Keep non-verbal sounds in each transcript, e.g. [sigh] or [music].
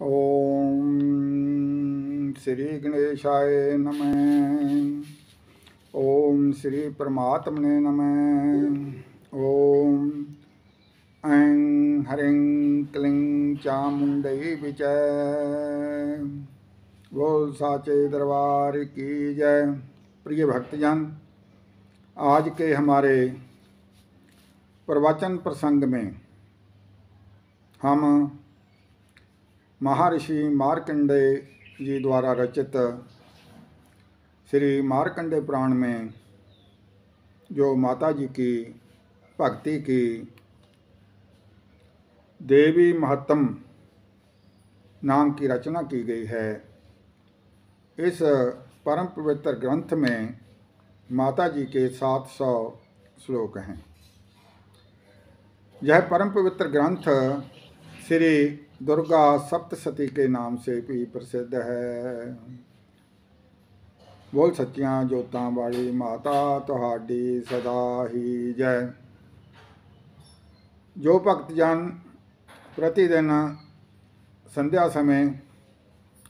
ॐ श्री गणेशाय नमः। ओम श्री परमात्मने नमः। ॐ ऐं ह्रीं क्लीं चामुण्डै विजय बोल साचे दरबार की जय। प्रिय भक्तजन, आज के हमारे प्रवचन प्रसंग में हम महर्षि मार्कंडे जी द्वारा रचित श्री मार्कंडे पुराण में जो माता जी की भक्ति की देवी महत्तम नाम की रचना की गई है, इस परम पवित्र ग्रंथ में माता जी के 700 श्लोक हैं। यह परम पवित्र ग्रंथ श्री दुर्गा सप्तशती के नाम से भी प्रसिद्ध है बोल सच्चियां जोतां वाली माता ਤੁਹਾਡੀ सदा ही जय जो भक्तजन प्रतिदिन संध्या समय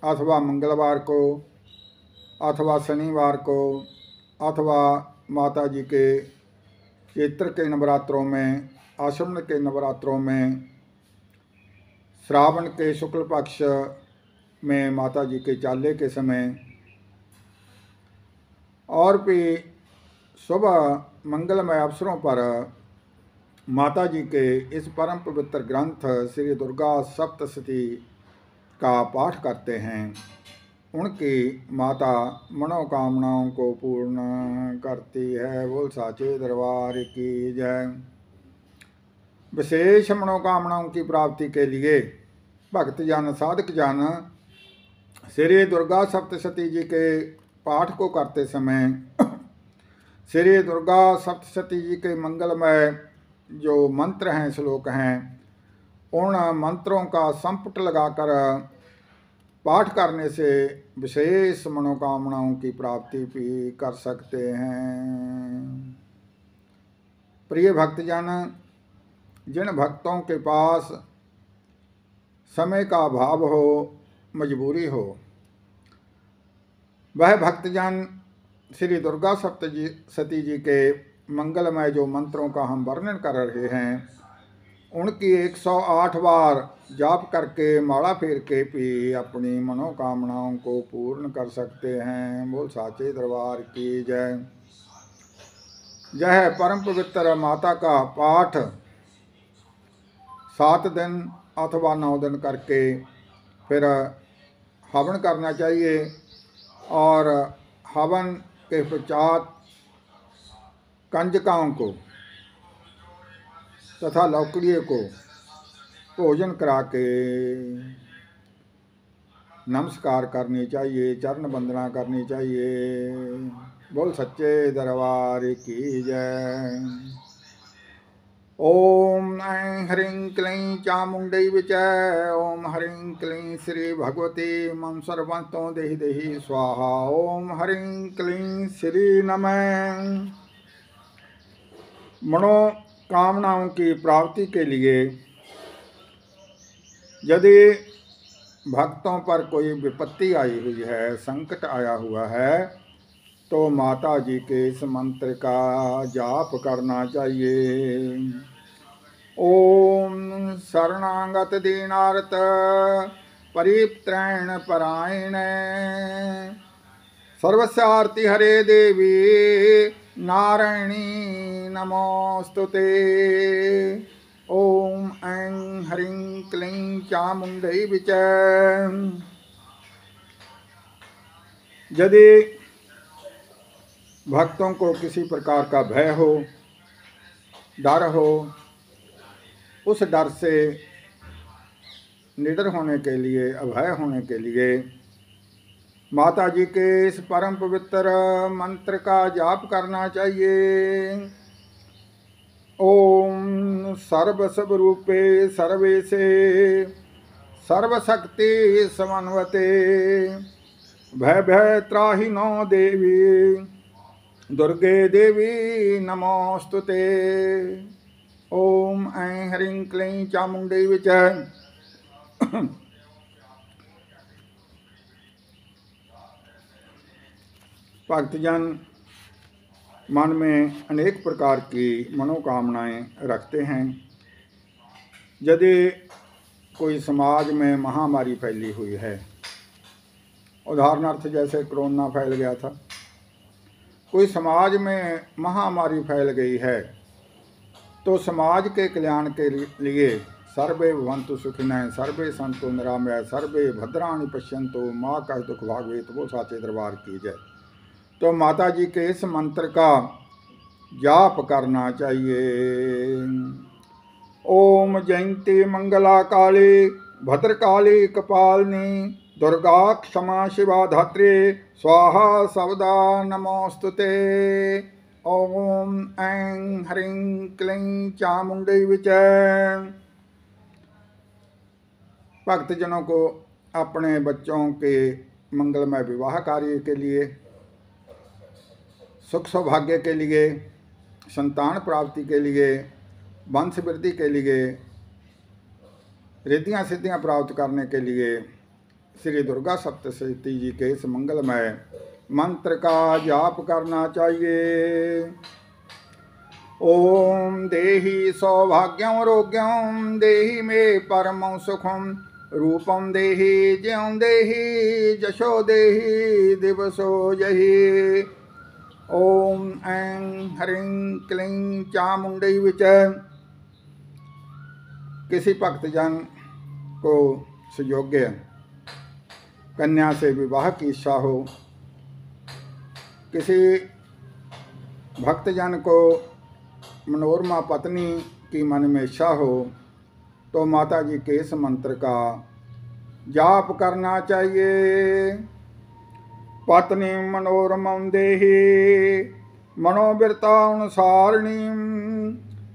अथवा मंगलवार को अथवा शनिवार को अथवा माता जी के चैत्र के नवरात्रों में आश्रम के नवरात्रों में श्रावण के शुक्ल पक्ष में माता जी के चाले के समय और भी सुबह मंगलमय अवसरों पर माता जी के इस परम पवित्र ग्रंथ श्री दुर्गा सप्तशती का पाठ करते हैं। उनकी माता मनोकामनाओं को पूर्ण करती है। बोल साचे दरबार की जय। विशेष मनोकामनाओं की प्राप्ति के लिए भक्त जन साधक जन श्री दुर्गा सप्तशती जी के पाठ को करते समय श्री दुर्गा सप्तशती जी के मंगलमय जो मंत्र हैं श्लोक हैं उन मंत्रों का संपुट लगाकर पाठ करने से विशेष मनोकामनाओं की प्राप्ति भी कर सकते हैं प्रिय भक्तजन जिन भक्तों के पास समय का अभाव हो, मजबूरी हो। वह भक्तजन श्री दुर्गा सप्तजी, सती जी के मंगलमय जो मंत्रों का हम वर्णन कर रहे हैं, उनकी 108 बार जाप करके, माला फेर के भी अपनी मनोकामनाओं को पूर्ण कर सकते हैं। बोल साचे दरबार की जय। यह परम पवित्र माता का पाठ सात दिन अथवा नौ दिन करके फिर हवन करना चाहिए और हवन के पश्चात कंजकाओं को तथा लौकड़िए को भोजन करा के नमस्कार करनी चाहिए, चरण वंदना करनी चाहिए। बोल सच्चे दरबार की जय। ओम ऐं ह्रीं क्लीं चामुण्डै विचय ओम ह्रीं क्लीं श्री भगवती, मम सर्वतो देहि देहि स्वाहा। ओम ह्रीं क्लीं श्री नमः। मनोकामनाओं की प्राप्ति के लिए, यदि भक्तों पर कोई विपत्ति आई हुई है, संकट आया हुआ है तो माता जी के इस मंत्र का जाप करना चाहिए। ओम शरणागत दीनार्थ परित्रैण परायण। सर्वस्यार्ति हरे देवी, नारायणी नमोस्तुते। ओम ऐं ह्रीं क्लीं चामुण्डै विच। यदि भक्तों को किसी प्रकार का भय हो, डर हो, उस डर से निडर होने के लिए, अभय होने के लिए माता जी के इस परम पवित्र मंत्र का जाप करना चाहिए। ओम सर्व सब रूपे सर्वेशे सर्वशक्ति समन्वते। भय भय त्राही नो देवी। दुर्गे देवी नमोस्तुते ते। ऐ ह्री ह्रीं क्लीं चामुण्डैव भक्तजन मन में अनेक प्रकार की मनोकामनाएँ रखते हैं। यदि कोई समाज में महामारी फैली हुई है, उदाहरणार्थ जैसे कोरोना फैल गया था कोई समाज में महामारी फैल गई है तो समाज के कल्याण के लिए सर्वे भवंतु सुखिन सर्वे संतो निरामय, सर्वे भद्राणी पश्यंतो माँ का दुख भागवेत, वो साचे दरबार की जय। तो माता जी के इस मंत्र का जाप करना चाहिए। ओम जयंती मंगला काली भद्रकाली, कपालनी दुर्गा क्षमा शिवा धात्री स्वाहा सवदा नमोस्तुते ओम ऐं ह्रीं क्लीं चामुंडी विच। भक्तजनों को अपने बच्चों के मंगलमय विवाह कार्य के लिए, सुख सौभाग्य के लिए, संतान प्राप्ति के लिए, वंश वृद्धि के लिए, रिद्धियाँ सिद्धियाँ प्राप्त करने के लिए श्री दुर्गा सप्तशती जी के इस मंगलमय मंत्र का जाप करना चाहिए। ओम देहि सौभाग्यम रोग्यम देहि में परम सुखम रूपम देहि ज्यों देहि जशो देहि दिवसो जही। ओम ऐं हरिं क्लीं चामुंडई विच किसी भक्तजन को सुयोग्य कन्या से विवाह की इच्छा हो। किसी भक्तजन को मनोरमा पत्नी की मन में इच्छा हो तो माता जी के इस मंत्र का जाप करना चाहिए। पत्नी मनोरमं देहि मनोवृत्तानुसारिणीं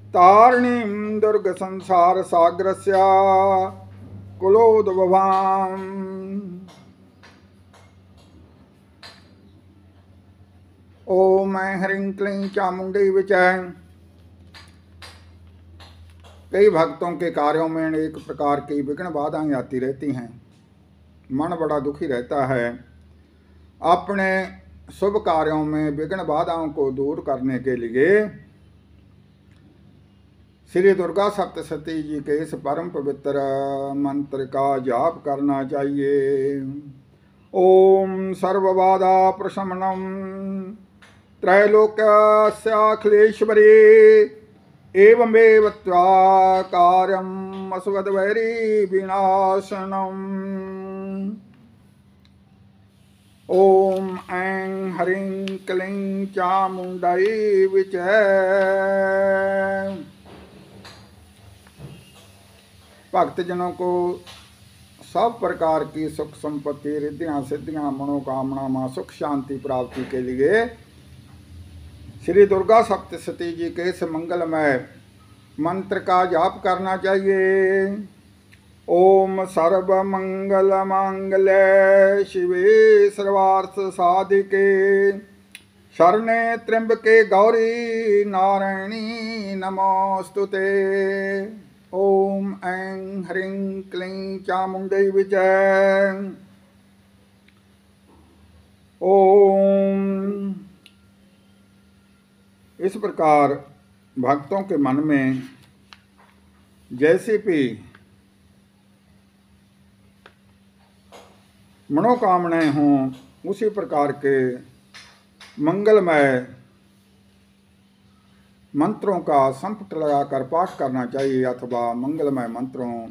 तारिणीं दुर्गसंसारसागरस्य कुलोद्भवाम् ओम ह्रीं क्लीं चामुंडी विचय कई भक्तों के कार्यों में एक प्रकार की विघ्न बाधाएँ आती रहती हैं। मन बड़ा दुखी रहता है। अपने शुभ कार्यों में विघ्न बाधाओं को दूर करने के लिए श्री दुर्गा सप्तशती जी के इस परम पवित्र मंत्र का जाप करना चाहिए। ओम सर्वबाधा प्रशमनम त्रैलोक्यस्याखिलेश्वरी एवमेव कार्यम असुगतवैरी विनाशनम ओम ऐं हरिं क्लीं चामुंडई विच। भक्तजनों को सब प्रकार की सुख संपत्ति, रिद्धियाँ सिद्धियाँ मनोकामना माँ सुख शांति, प्राप्ति के लिए श्री दुर्गा सप्तशती जी के इस मंगलमय मंत्र का जाप करना चाहिए। ओम सर्वमंगलमांगल्य शिवे सर्वार्थ साधिके। शरणे त्र्यंबके गौरी नारायणी नमोस्तुते ओम ऐं ह्रीं क्लीं चामुंडई विजय ओम इस प्रकार भक्तों के मन में जैसे भी मनोकामनाएँ हों, उसी प्रकार के मंगलमय मंत्रों का संपुट लगाकर पाठ करना चाहिए अथवा मंगलमय मंत्रों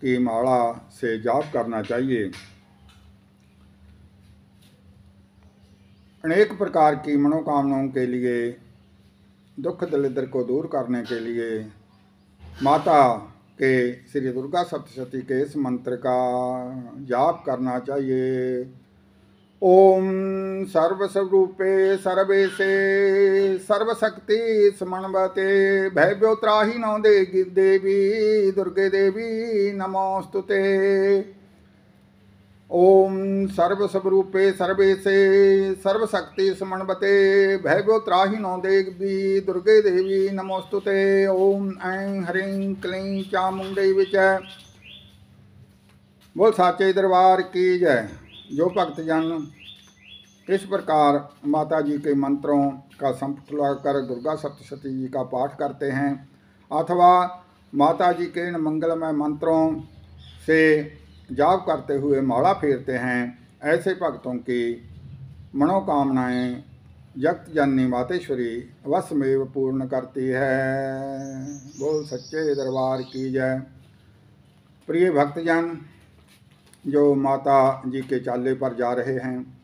की माला से जाप करना चाहिए। अनेक प्रकार की मनोकामनाओं के लिए, दुख दलिद्र को दूर करने के लिए, माता के, श्री दुर्गा सप्तशती के इस मंत्र का जाप करना चाहिए। ओम सर्वस्वरूपे सर्वे से सर्वशक्ति स्मणवते भयव्योत्राही देवी दुर्गे देवी नमोस्तुते ओम सर्वस्वरूपे सर्वे से सर्वशक्ति समन्वते। भैगो त्राहिनो देवी, दुर्गे देवी नमोस्तुते ओम ऐं ह्रीं क्लीं चामुंडे विच। बोल साचे दरबार की जय। जो भक्तजन इस प्रकार माता जी के मंत्रों का संपुट लगाकर दुर्गा सप्तशती जी का पाठ करते हैं। अथवा माता जी के इन मंगलमय मंत्रों से जाप करते हुए माला फेरते हैं, ऐसे भक्तों की मनोकामनाएँ जगत जननी मातेश्वरी वसमेव पूर्ण करती है। बोल सच्चे दरबार की जय। प्रिय भक्तजन, जो माता जी के चाले पर जा रहे हैं,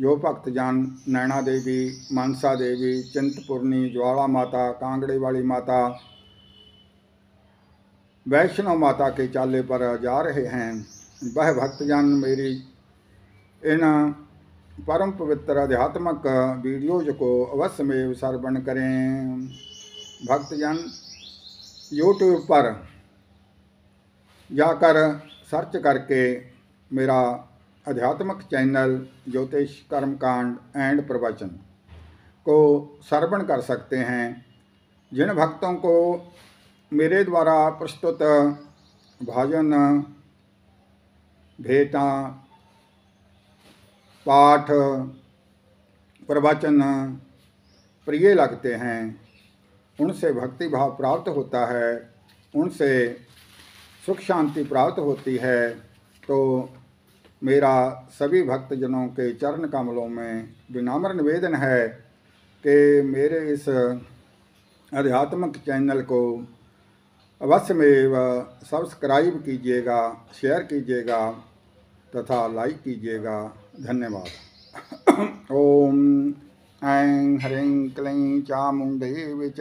जो भक्तजन, नैना देवी, मनसा देवी, चिंतपूर्णी, ज्वाला माता, कांगड़े वाली माता, वैष्णव माता के चाले पर जा रहे हैं वह भक्तजन मेरी, इन परम पवित्र आध्यात्मक वीडियोज़ को अवश्य में श्रवण करें। भक्तजन यूट्यूब पर जाकर सर्च करके मेरा आध्यात्मिक चैनल ज्योतिष कर्मकांड एंड प्रवचन को श्रवण कर सकते हैं। जिन भक्तों को मेरे द्वारा प्रस्तुत भाजन भेटा, पाठ, प्रवचन प्रिय लगते हैं। उनसे भक्ति भाव प्राप्त होता है, उनसे सुख शांति प्राप्त होती है। तो मेरा सभी भक्तजनों के चरण कमलों में विनाम्र निवेदन है कि मेरे इस आध्यात्मिक चैनल को अवश्य में सब्सक्राइब कीजिएगा, शेयर कीजिएगा। तथा लाइक कीजिएगा। धन्यवाद। [coughs] ओम ऐं ह्रीं क्लीं चामुण्डे विच